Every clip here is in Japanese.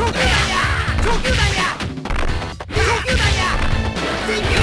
上級弾や級弾や級弾や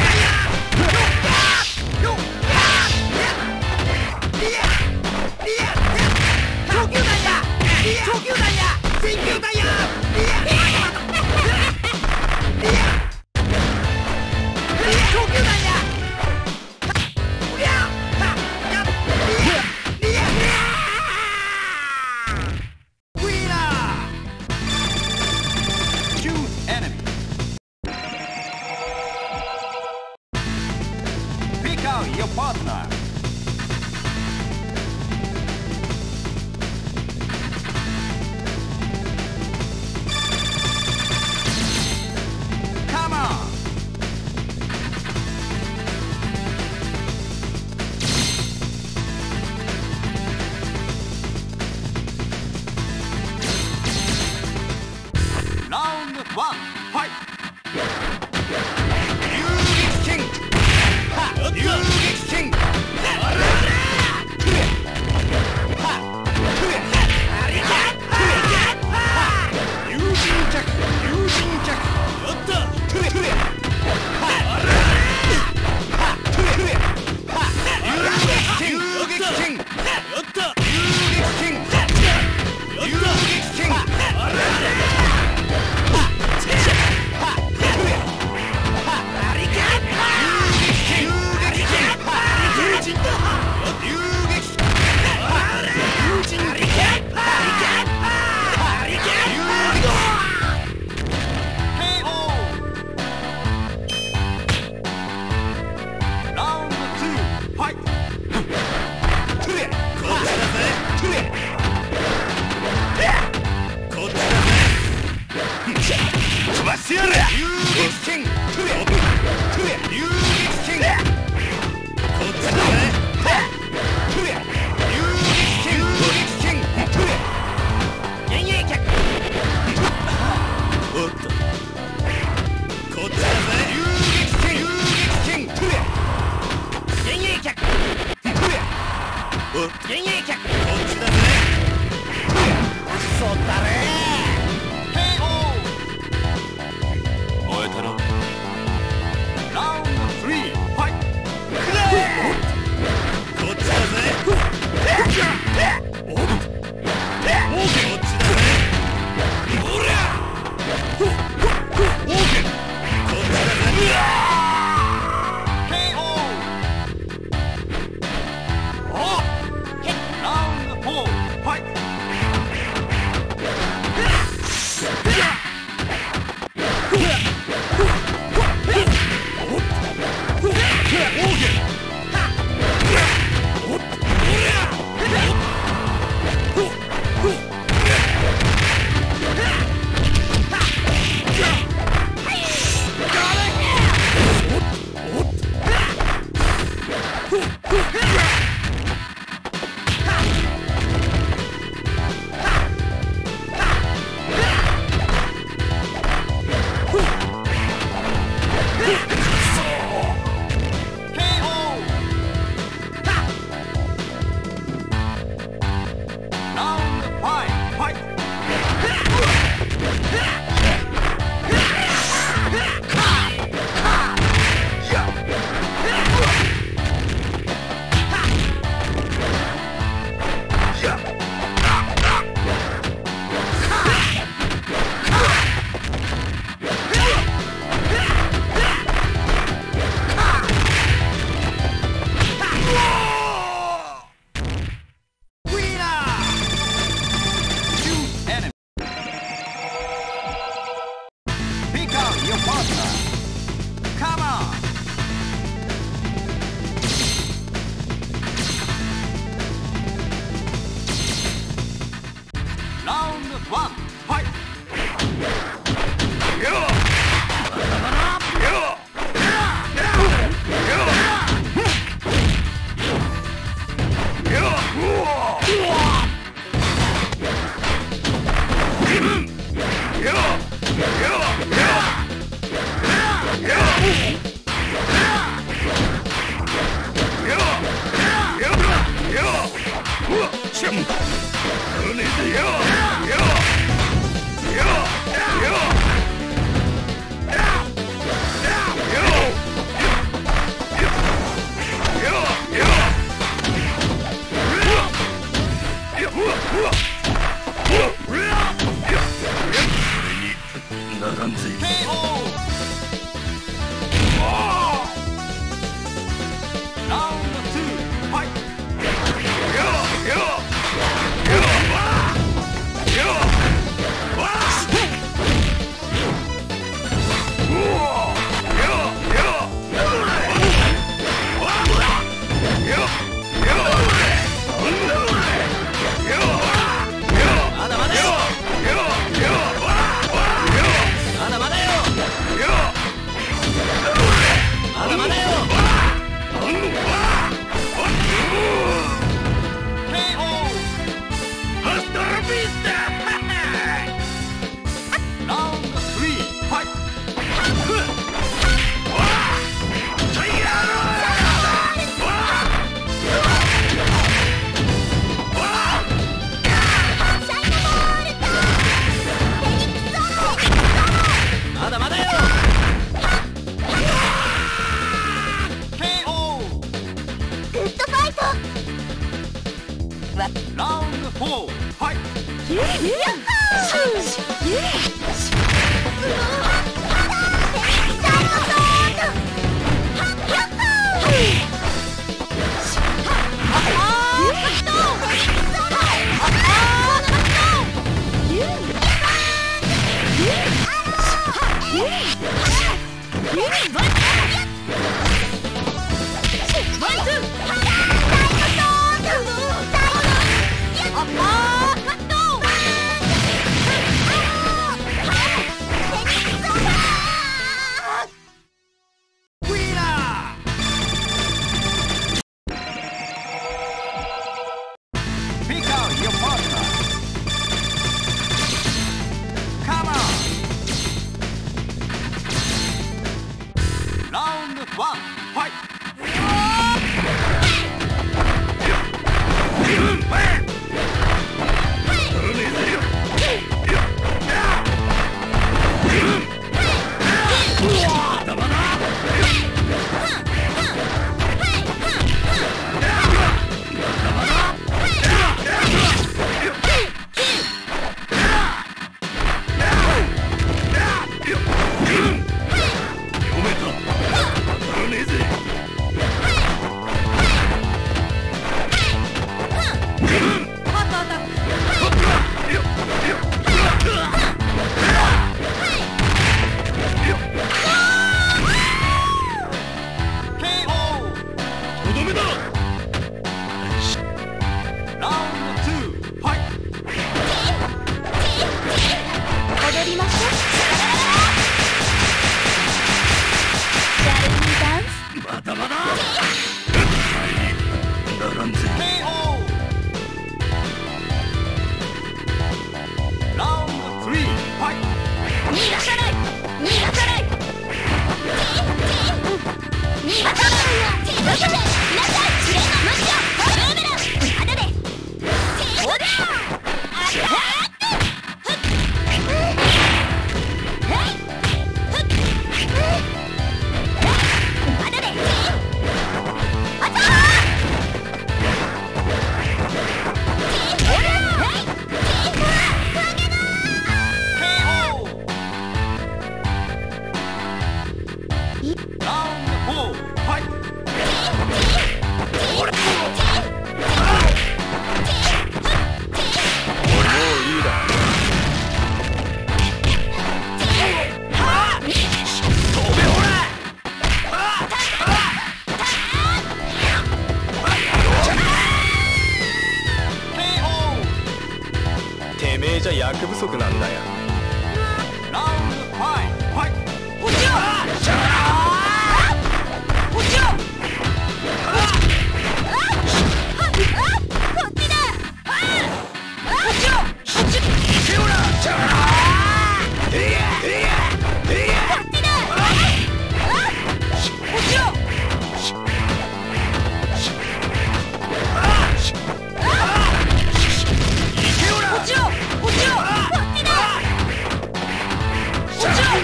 まだまだよ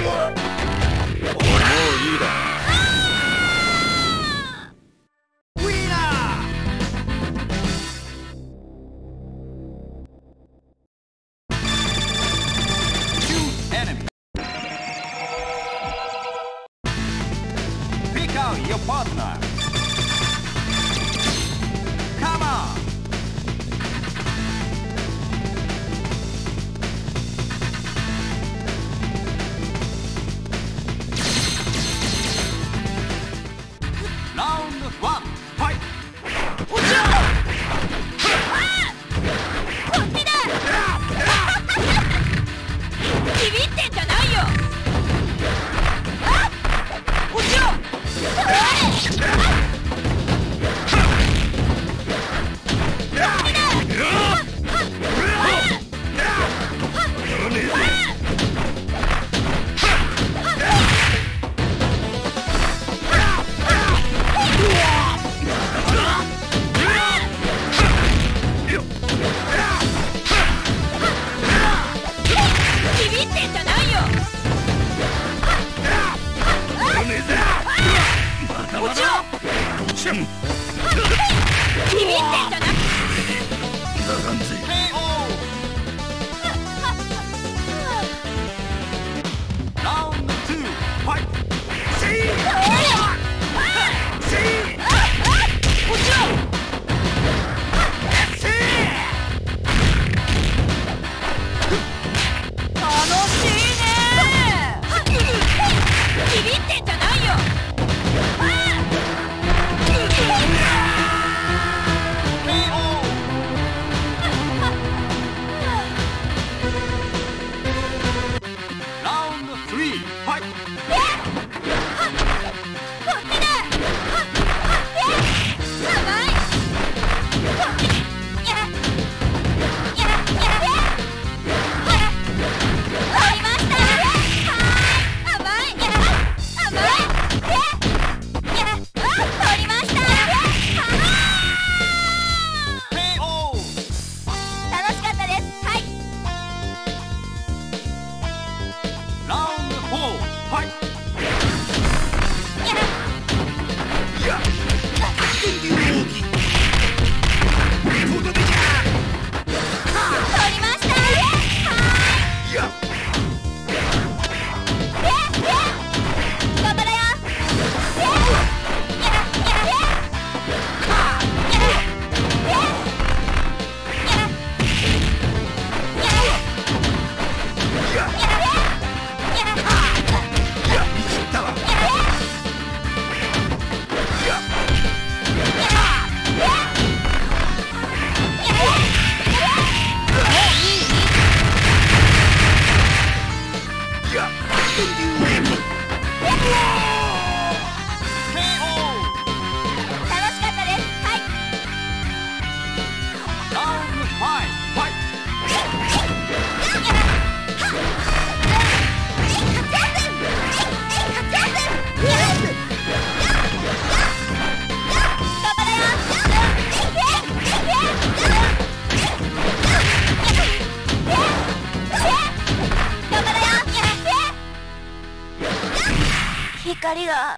もういいだ。Ah! あ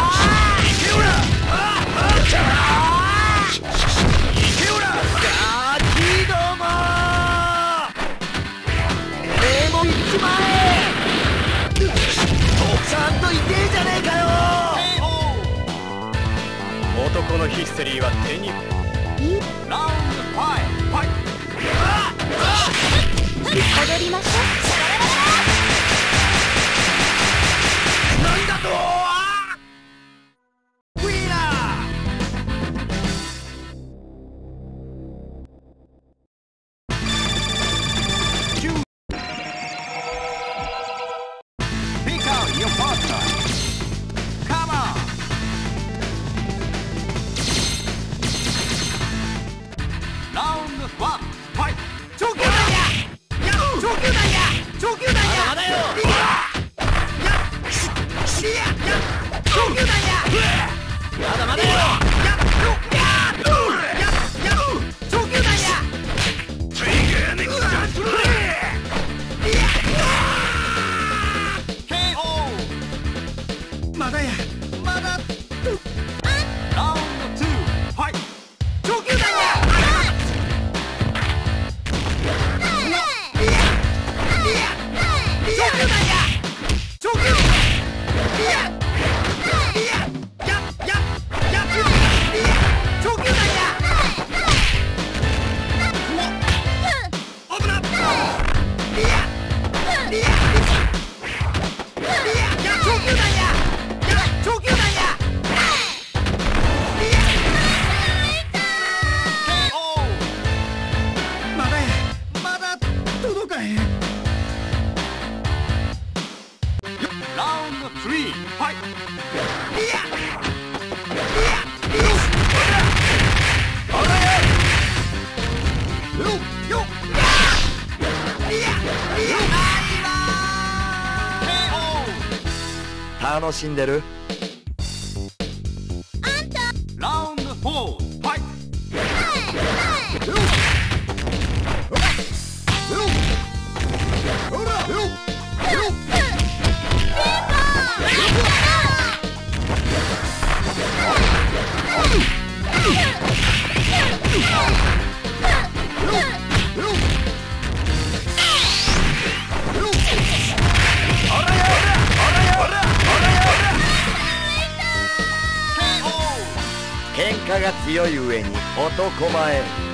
そこのヒステリーは手に。ラウンドファイファイ踊りましょう。なんだと！楽しんでる？強い上に男前。